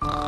you